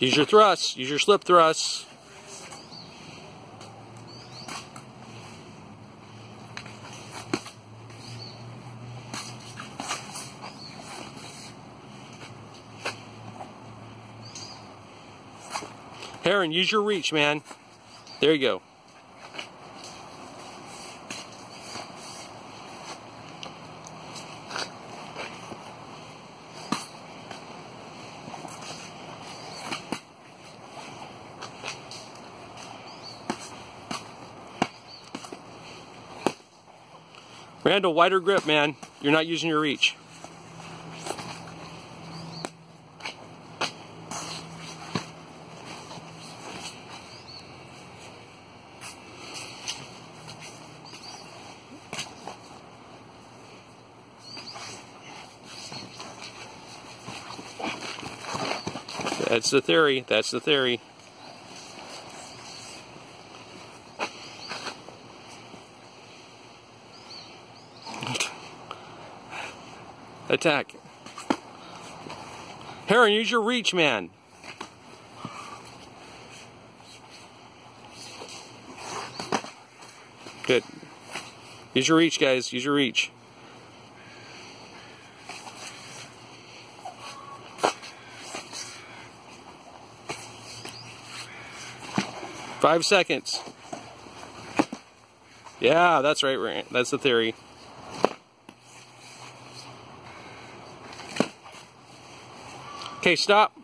Use your thrusts. Use your slip thrusts. Heron, use your reach, man. There you go. Randall, wider grip, man. You're not using your reach. That's the theory. That's the theory. Attack. Heron, use your reach, man. Good. Use your reach, guys. Use your reach. Five seconds. Yeah, that's right. That's the theory. Okay, stop.